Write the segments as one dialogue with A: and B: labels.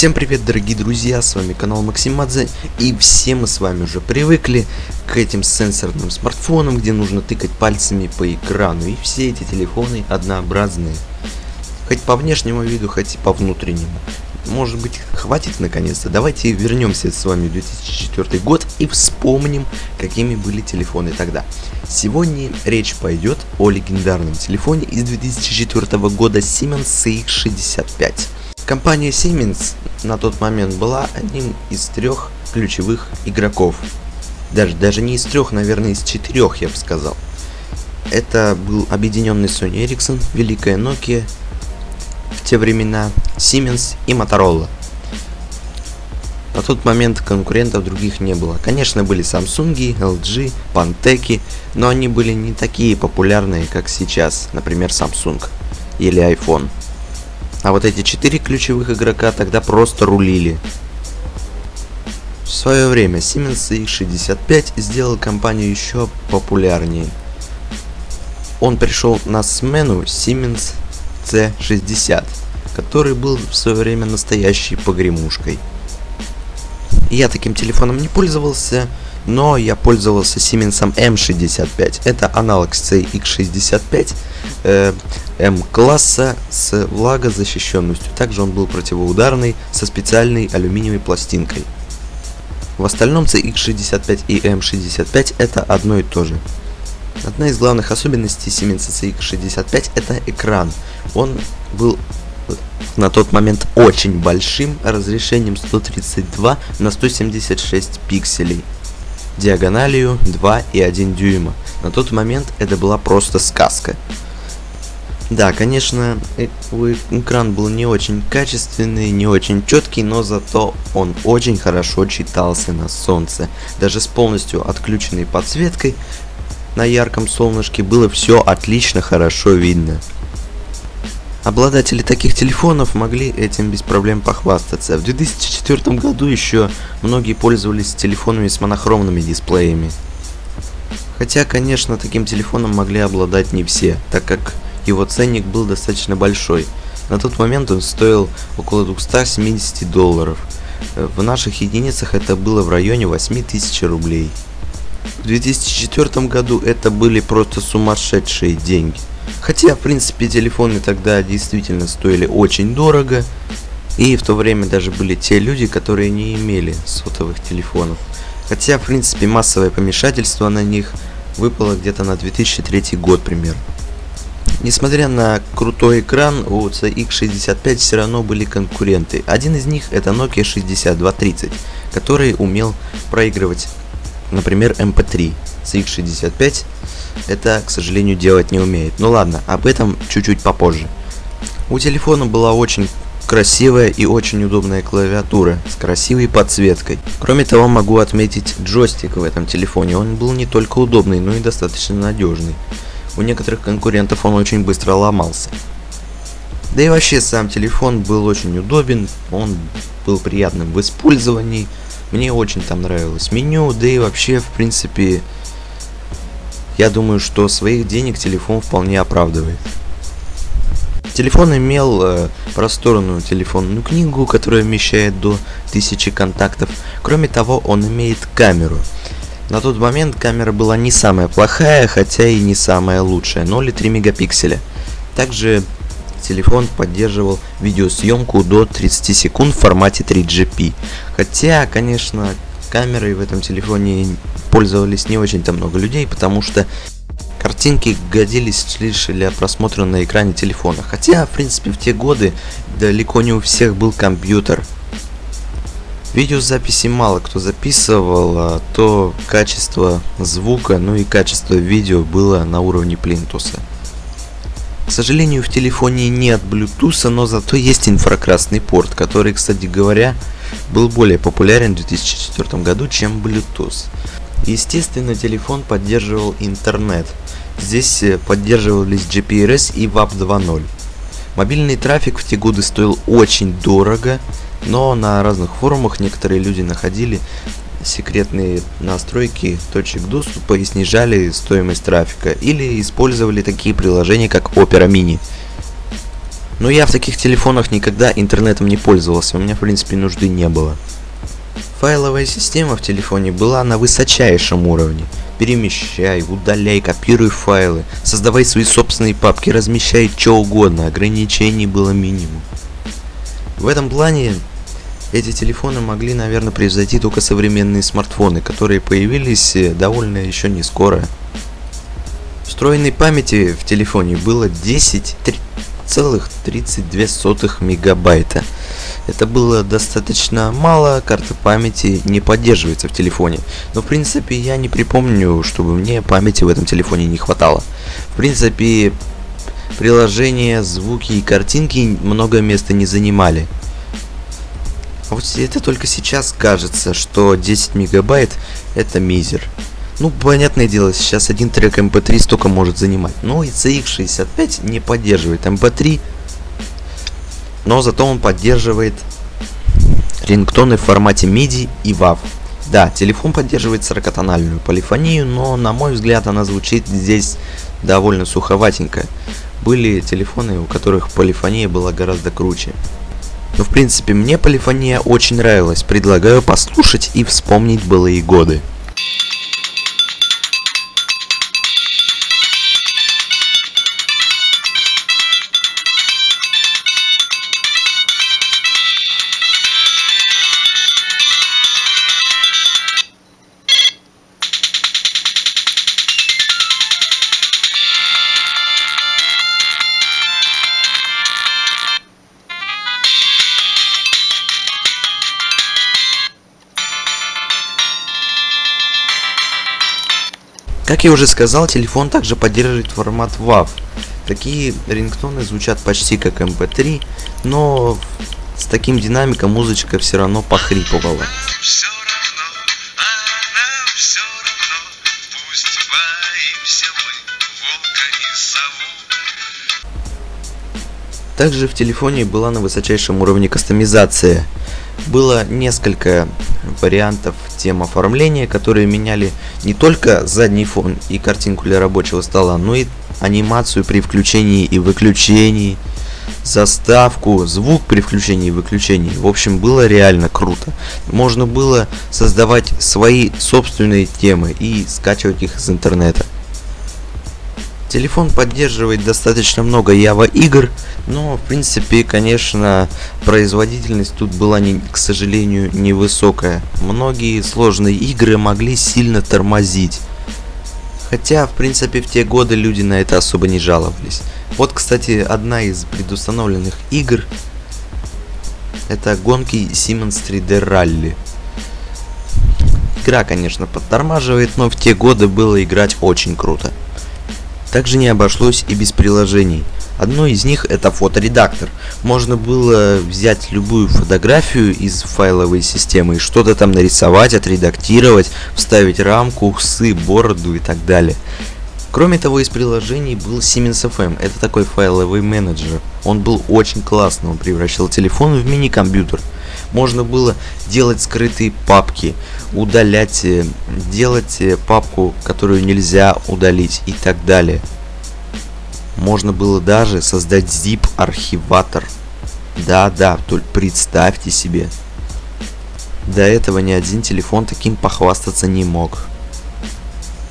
A: Всем привет, дорогие друзья, с вами канал Максимадзе, и все мы с вами уже привыкли к этим сенсорным смартфонам, где нужно тыкать пальцами по экрану, и все эти телефоны однообразные. Хоть по внешнему виду, хоть и по внутреннему. Может быть, хватит наконец-то? Давайте вернемся с вами в 2004 год и вспомним, какими были телефоны тогда. Сегодня речь пойдет о легендарном телефоне из 2004 года Siemens CX65. Компания Siemens на тот момент была одним из трех ключевых игроков. Даже, даже не из трех, наверное, из четырех, я бы сказал. Это был объединенный Sony Ericsson, Великая Nokia, в те времена Siemens и Motorola. На тот момент конкурентов других не было. Конечно, были Samsung, LG, Pantec, но они были не такие популярные, как сейчас, например, Samsung или iPhone. А вот эти четыре ключевых игрока тогда просто рулили. В свое время Siemens CX65 сделал компанию еще популярнее. Он пришел на смену Siemens C60, который был в свое время настоящей погремушкой. Я таким телефоном не пользовался, но я пользовался Siemens M65. Это аналог CX65 э, М-класса с влагозащищенностью. Также он был противоударный со специальной алюминиевой пластинкой. В остальном CX65 и M65 это одно и то же. Одна из главных особенностей Siemens CX65 это экран. Он был на тот момент очень большим разрешением 132 на 176 пикселей диагональю 2,1 дюйма. На тот момент это была просто сказка. Да, конечно, э, экран был не очень качественный, не очень четкий, но зато он очень хорошо читался на солнце. Даже с полностью отключенной подсветкой на ярком солнышке было все отлично хорошо видно. Обладатели таких телефонов могли этим без проблем похвастаться. В 2004 году еще многие пользовались телефонами с монохромными дисплеями. Хотя, конечно, таким телефоном могли обладать не все, так как его ценник был достаточно большой. На тот момент он стоил около 270 долларов. В наших единицах это было в районе 8000 рублей. В 2004 году это были просто сумасшедшие деньги. Хотя, в принципе, телефоны тогда действительно стоили очень дорого. И в то время даже были те люди, которые не имели сотовых телефонов. Хотя, в принципе, массовое помешательство на них выпало где-то на 2003 год примерно. Несмотря на крутой экран, у CX65 все равно были конкуренты. Один из них это Nokia 6230, который умел проигрывать, например, MP3. CX65 это, к сожалению, делать не умеет. Ну ладно, об этом чуть-чуть попозже. У телефона была очень красивая и очень удобная клавиатура с красивой подсветкой. Кроме того, могу отметить джойстик в этом телефоне. Он был не только удобный, но и достаточно надежный. У некоторых конкурентов он очень быстро ломался. Да и вообще сам телефон был очень удобен, он был приятным в использовании. Мне очень там нравилось меню, да и вообще, в принципе, я думаю, что своих денег телефон вполне оправдывает. Телефон имел э, просторную телефонную книгу, которая вмещает до 1000 контактов. Кроме того, он имеет камеру. На тот момент камера была не самая плохая, хотя и не самая лучшая, 0,3 мегапикселя. Также телефон поддерживал видеосъемку до 30 секунд в формате 3GP. Хотя, конечно, камерой в этом телефоне пользовались не очень-то много людей, потому что картинки годились лишь для просмотра на экране телефона. Хотя, в принципе, в те годы далеко не у всех был компьютер. Видеозаписи мало кто записывал, а то качество звука, ну и качество видео было на уровне плинтуса. К сожалению, в телефоне нет Bluetooth, но зато есть инфракрасный порт, который, кстати говоря, был более популярен в 2004 году, чем Bluetooth. Естественно, телефон поддерживал интернет. Здесь э, поддерживались GPRS и WAP 2.0. Мобильный трафик в те годы стоил очень дорого, но на разных форумах некоторые люди находили секретные настройки точек доступа и снижали стоимость трафика или использовали такие приложения как Opera Mini. Но я в таких телефонах никогда интернетом не пользовался, у меня в принципе нужды не было. Файловая система в телефоне была на высочайшем уровне. Перемещай, удаляй, копируй файлы, создавай свои собственные папки, размещай что угодно, ограничений было минимум. В этом плане эти телефоны могли, наверное, превзойти только современные смартфоны, которые появились э, довольно еще не скоро. Встроенной памяти в телефоне было 10,32 мегабайта. Это было достаточно мало, карта памяти не поддерживается в телефоне. Но в принципе я не припомню, чтобы мне памяти в этом телефоне не хватало. В принципе, приложения, звуки и картинки много места не занимали. А вот это только сейчас кажется, что 10 мегабайт это мизер. Ну, понятное дело, сейчас один трек MP3 эм столько может занимать. Но и CX65 не поддерживает MP3, эм но зато он поддерживает рингтоны в формате MIDI и WAV. Да, телефон поддерживает 40-тональную полифонию, но на мой взгляд она звучит здесь довольно суховатенько. Были телефоны, у которых полифония была гораздо круче. Но в принципе мне полифония очень нравилась, предлагаю послушать и вспомнить былые годы. Как я уже сказал, телефон также поддерживает формат WAV. Такие рингтоны звучат почти как MP3, эм но с таким динамиком музычка все равно похрипывала. Также в телефоне была на высочайшем уровне кастомизация – было несколько вариантов тем оформления, которые меняли не только задний фон и картинку для рабочего стола, но и анимацию при включении и выключении, заставку, звук при включении и выключении. В общем, было реально круто. Можно было создавать свои собственные темы и скачивать их из интернета. Телефон поддерживает достаточно много Java игр, но в принципе, конечно, производительность тут была, не, к сожалению, невысокая. Многие сложные игры могли сильно тормозить. Хотя, в принципе, в те годы люди на это особо не жаловались. Вот, кстати, одна из предустановленных игр это гонки Siemens 3D Rally. Игра, конечно, подтормаживает, но в те годы было играть очень круто. Также не обошлось и без приложений. Одно из них это фоторедактор. Можно было взять любую фотографию из файловой системы и что-то там нарисовать, отредактировать, вставить рамку, усы, бороду и так далее. Кроме того, из приложений был Siemens FM. Это такой файловый менеджер. Он был очень классный, он превращал телефон в мини-компьютер. Можно было делать скрытые папки, удалять, э, делать э, папку, которую нельзя удалить и так далее. можно было даже создать zip-архиватор. Да-да, только представьте себе. До этого ни один телефон таким похвастаться не мог.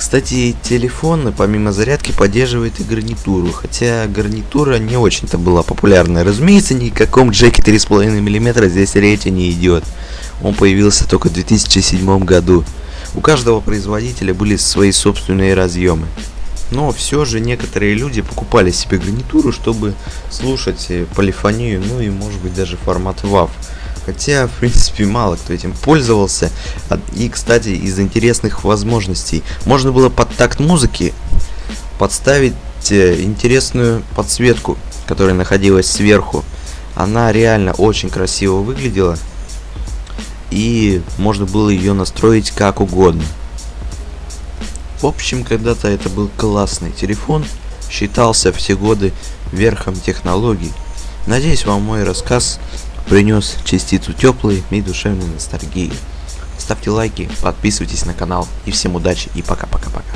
A: Кстати, телефон помимо зарядки поддерживает и гарнитуру, хотя гарнитура не очень-то была популярна. Разумеется, ни о каком джеке 3,5 мм здесь речи не идет. Он появился только в 2007 году. У каждого производителя были свои собственные разъемы. Но все же некоторые люди покупали себе гарнитуру, чтобы слушать э, полифонию, ну и может быть даже формат WAV. Хотя, в принципе, мало кто этим пользовался. И, кстати, из интересных возможностей можно было под такт музыки подставить э, интересную подсветку, которая находилась сверху. Она реально очень красиво выглядела. И можно было ее настроить как угодно. В общем, когда-то это был классный телефон, считался все годы верхом технологий. Надеюсь, вам мой рассказ принес частицу теплой и душевной ностальгии. Ставьте лайки, подписывайтесь на канал и всем удачи и пока-пока-пока.